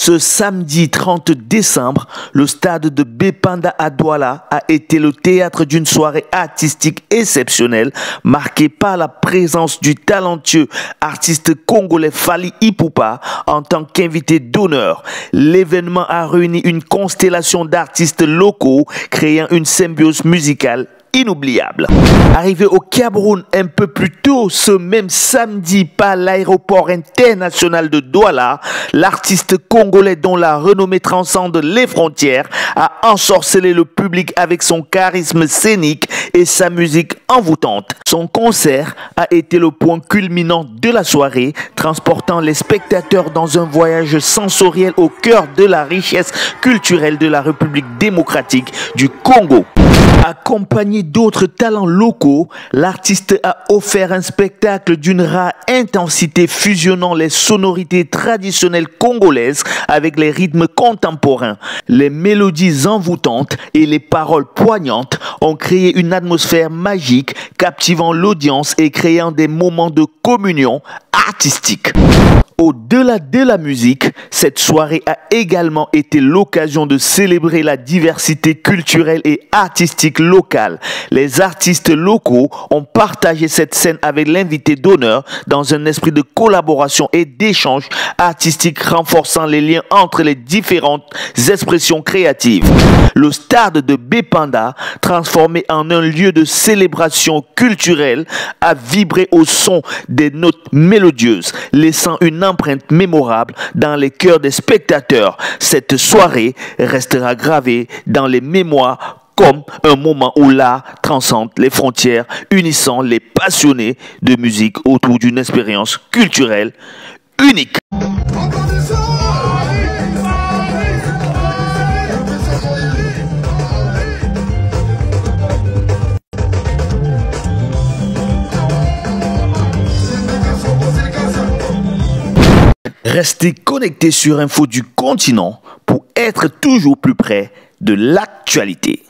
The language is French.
Ce samedi 30 décembre, le stade de Bepanda à Douala a été le théâtre d'une soirée artistique exceptionnelle marquée par la présence du talentueux artiste congolais Fali Ipupa en tant qu'invité d'honneur. L'événement a réuni une constellation d'artistes locaux créant une symbiose musicale inoubliable. Arrivé au Cameroun un peu plus tôt ce même samedi par l'aéroport international de Douala, l'artiste congolais dont la renommée transcende les frontières a ensorcelé le public avec son charisme scénique et sa musique envoûtante. Son concert a été le point culminant de la soirée, transportant les spectateurs dans un voyage sensoriel au cœur de la richesse culturelle de la République démocratique du Congo. Accompagné d'autres talents locaux, l'artiste a offert un spectacle d'une rare intensité fusionnant les sonorités traditionnelles congolaises avec les rythmes contemporains. Les mélodies envoûtantes et les paroles poignantes ont créé une atmosphère magique, captivant l'audience et créant des moments de communion artistique. Au-delà de la musique, cette soirée a également été l'occasion de célébrer la diversité culturelle et artistique locale. Les artistes locaux ont partagé cette scène avec l'invité d'honneur dans un esprit de collaboration et d'échange artistique renforçant les liens entre les différentes expressions créatives. Le stade de Bepanda, transformé en un lieu de célébration culturelle, a vibré au son des notes mélodieuses, laissant une empreinte mémorable dans les cœurs des spectateurs. Cette soirée restera gravée dans les mémoires comme un moment où l'art transcende les frontières, unissant les passionnés de musique autour d'une expérience culturelle unique. Restez connectés sur Info du continent pour être toujours plus près de l'actualité.